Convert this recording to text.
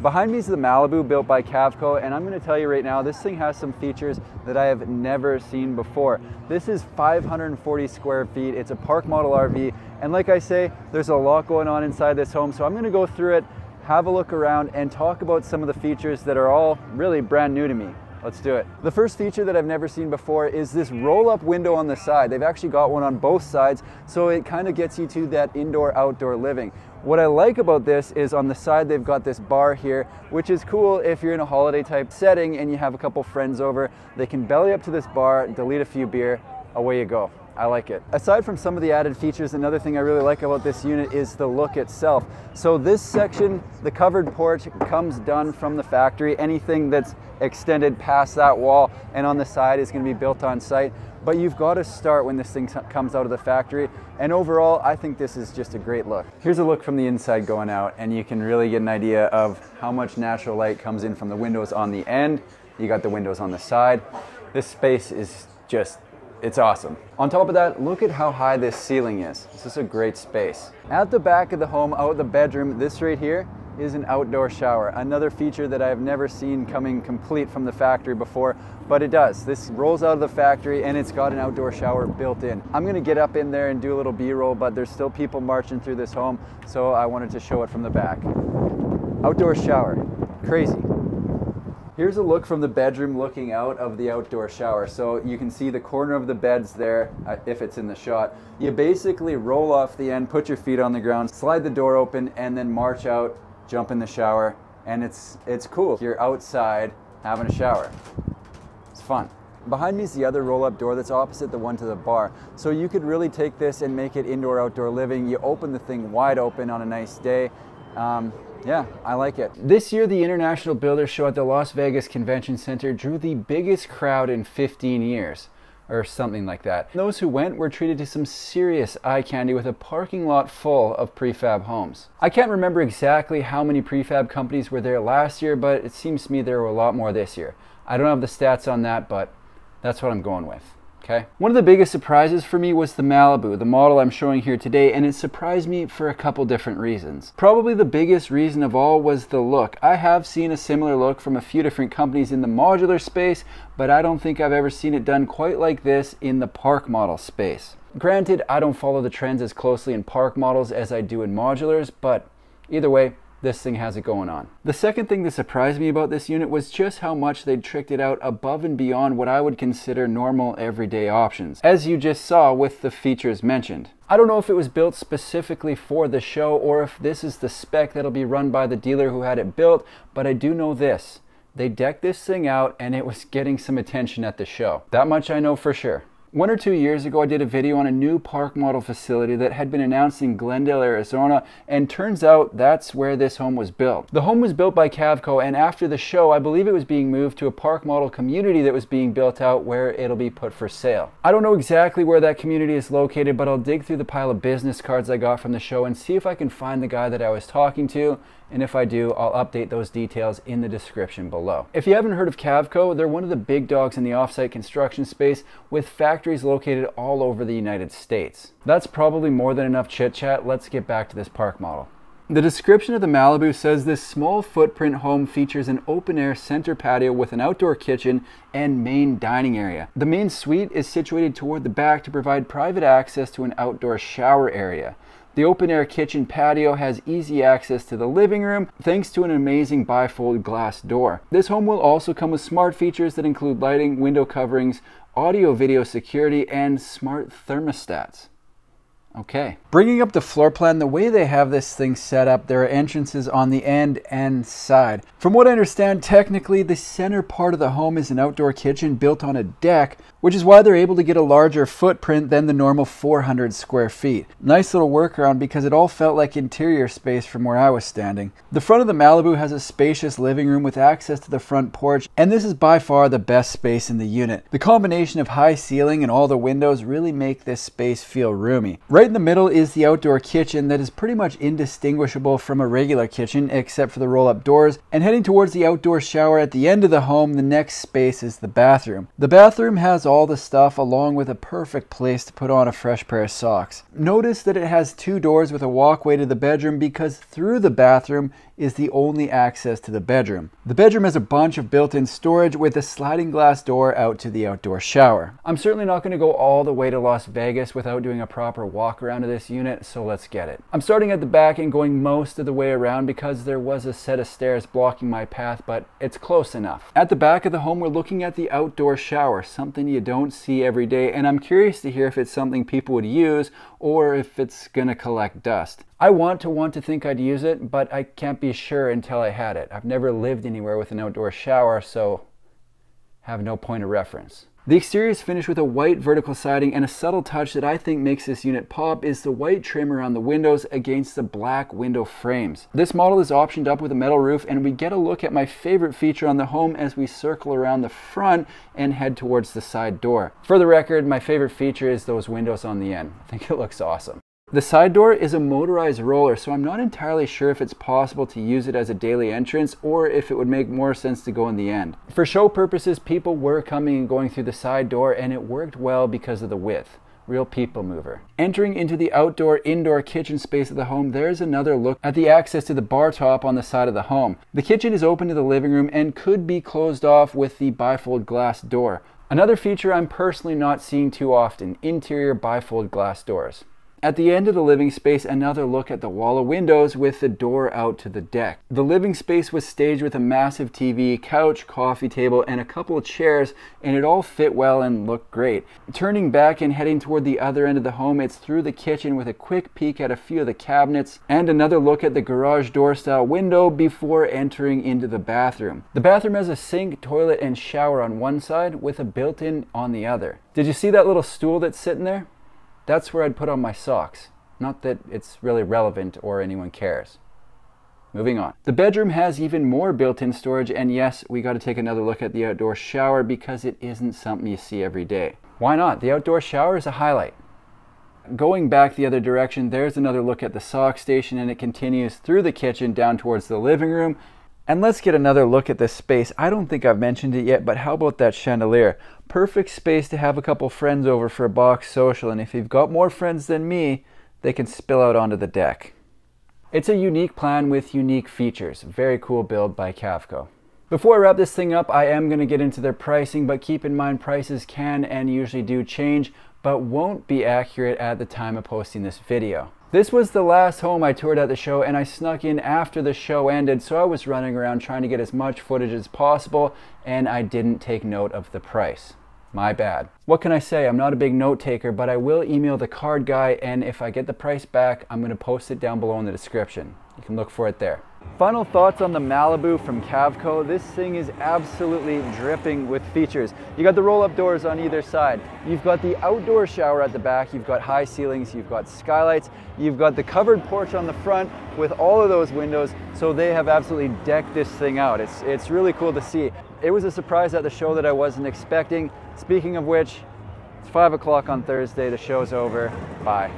Behind me is the Malibu built by Cavco and I'm going to tell you right now this thing has some features that I have never seen before. This is 540 square feet, it's a park model RV and like I say there's a lot going on inside this home so I'm going to go through it, have a look around and talk about some of the features that are all really brand new to me. Let's do it. The first feature that I've never seen before is this roll-up window on the side. They've actually got one on both sides, so it kind of gets you to that indoor-outdoor living. What I like about this is on the side they've got this bar here, which is cool if you're in a holiday type setting and you have a couple friends over. They can belly up to this bar, delete a few beer, away you go. I like it. Aside from some of the added features, another thing I really like about this unit is the look itself. So this section, the covered porch comes done from the factory. Anything that's extended past that wall and on the side is gonna be built on site. But you've got to start when this thing comes out of the factory. And overall, I think this is just a great look. Here's a look from the inside going out and you can really get an idea of how much natural light comes in from the windows on the end. You got the windows on the side. This space is just it's awesome. On top of that, look at how high this ceiling is. This is a great space. At the back of the home, out the bedroom, this right here is an outdoor shower. Another feature that I've never seen coming complete from the factory before, but it does. This rolls out of the factory and it's got an outdoor shower built in. I'm gonna get up in there and do a little B-roll, but there's still people marching through this home, so I wanted to show it from the back. Outdoor shower, crazy. Here's a look from the bedroom looking out of the outdoor shower. So you can see the corner of the beds there, uh, if it's in the shot. You basically roll off the end, put your feet on the ground, slide the door open, and then march out, jump in the shower, and it's, it's cool. You're outside having a shower. It's fun. Behind me is the other roll-up door that's opposite the one to the bar. So you could really take this and make it indoor-outdoor living. You open the thing wide open on a nice day. Um, yeah, I like it. This year, the International Builders Show at the Las Vegas Convention Center drew the biggest crowd in 15 years, or something like that. Those who went were treated to some serious eye candy with a parking lot full of prefab homes. I can't remember exactly how many prefab companies were there last year, but it seems to me there were a lot more this year. I don't have the stats on that, but that's what I'm going with okay? One of the biggest surprises for me was the Malibu, the model I'm showing here today, and it surprised me for a couple different reasons. Probably the biggest reason of all was the look. I have seen a similar look from a few different companies in the modular space, but I don't think I've ever seen it done quite like this in the park model space. Granted, I don't follow the trends as closely in park models as I do in modulars, but either way, this thing has it going on. The second thing that surprised me about this unit was just how much they'd tricked it out above and beyond what I would consider normal everyday options, as you just saw with the features mentioned. I don't know if it was built specifically for the show or if this is the spec that'll be run by the dealer who had it built, but I do know this. They decked this thing out and it was getting some attention at the show. That much I know for sure. One or two years ago, I did a video on a new park model facility that had been announced in Glendale, Arizona, and turns out that's where this home was built. The home was built by Cavco, and after the show, I believe it was being moved to a park model community that was being built out where it'll be put for sale. I don't know exactly where that community is located, but I'll dig through the pile of business cards I got from the show and see if I can find the guy that I was talking to and if I do, I'll update those details in the description below. If you haven't heard of Cavco, they're one of the big dogs in the offsite construction space with factories located all over the United States. That's probably more than enough chit chat. Let's get back to this park model. The description of the Malibu says this small footprint home features an open air center patio with an outdoor kitchen and main dining area. The main suite is situated toward the back to provide private access to an outdoor shower area. The open air kitchen patio has easy access to the living room thanks to an amazing bifold glass door. This home will also come with smart features that include lighting, window coverings, audio video security, and smart thermostats. Okay. Bringing up the floor plan, the way they have this thing set up, there are entrances on the end and side. From what I understand, technically the center part of the home is an outdoor kitchen built on a deck, which is why they're able to get a larger footprint than the normal 400 square feet. Nice little workaround because it all felt like interior space from where I was standing. The front of the Malibu has a spacious living room with access to the front porch, and this is by far the best space in the unit. The combination of high ceiling and all the windows really make this space feel roomy. Right in the middle is the outdoor kitchen that is pretty much indistinguishable from a regular kitchen except for the roll-up doors. And heading towards the outdoor shower at the end of the home, the next space is the bathroom. The bathroom has all the stuff along with a perfect place to put on a fresh pair of socks. Notice that it has two doors with a walkway to the bedroom because through the bathroom is the only access to the bedroom. The bedroom has a bunch of built-in storage with a sliding glass door out to the outdoor shower. I'm certainly not going to go all the way to Las Vegas without doing a proper walk around of this unit, so let's get it. I'm starting at the back and going most of the way around because there was a set of stairs blocking my path, but it's close enough. At the back of the home, we're looking at the outdoor shower, something you don't see every day, and I'm curious to hear if it's something people would use or if it's gonna collect dust. I want to want to think I'd use it, but I can't be sure until I had it. I've never lived anywhere with an outdoor shower, so have no point of reference. The exterior is finished with a white vertical siding and a subtle touch that I think makes this unit pop is the white trim around the windows against the black window frames. This model is optioned up with a metal roof and we get a look at my favorite feature on the home as we circle around the front and head towards the side door. For the record, my favorite feature is those windows on the end. I think it looks awesome. The side door is a motorized roller, so I'm not entirely sure if it's possible to use it as a daily entrance or if it would make more sense to go in the end. For show purposes, people were coming and going through the side door and it worked well because of the width. Real people mover. Entering into the outdoor indoor kitchen space of the home, there's another look at the access to the bar top on the side of the home. The kitchen is open to the living room and could be closed off with the bifold glass door. Another feature I'm personally not seeing too often, interior bifold glass doors. At the end of the living space, another look at the wall of windows with the door out to the deck. The living space was staged with a massive TV, couch, coffee table, and a couple of chairs, and it all fit well and looked great. Turning back and heading toward the other end of the home, it's through the kitchen with a quick peek at a few of the cabinets and another look at the garage door style window before entering into the bathroom. The bathroom has a sink, toilet, and shower on one side with a built in on the other. Did you see that little stool that's sitting there? That's where I'd put on my socks. Not that it's really relevant or anyone cares. Moving on. The bedroom has even more built-in storage and yes, we got to take another look at the outdoor shower because it isn't something you see every day. Why not? The outdoor shower is a highlight. Going back the other direction, there's another look at the sock station and it continues through the kitchen down towards the living room and let's get another look at this space. I don't think I've mentioned it yet, but how about that chandelier? Perfect space to have a couple friends over for a box social, and if you've got more friends than me, they can spill out onto the deck. It's a unique plan with unique features. Very cool build by Cavco. Before I wrap this thing up, I am going to get into their pricing, but keep in mind prices can and usually do change, but won't be accurate at the time of posting this video. This was the last home I toured at the show and I snuck in after the show ended so I was running around trying to get as much footage as possible and I didn't take note of the price. My bad. What can I say? I'm not a big note taker, but I will email the card guy and if I get the price back, I'm going to post it down below in the description. You can look for it there. Final thoughts on the Malibu from Cavco. This thing is absolutely dripping with features. You got the roll-up doors on either side. You've got the outdoor shower at the back. You've got high ceilings. You've got skylights. You've got the covered porch on the front with all of those windows. So they have absolutely decked this thing out. It's, it's really cool to see. It was a surprise at the show that I wasn't expecting. Speaking of which, it's five o'clock on Thursday. The show's over. Bye.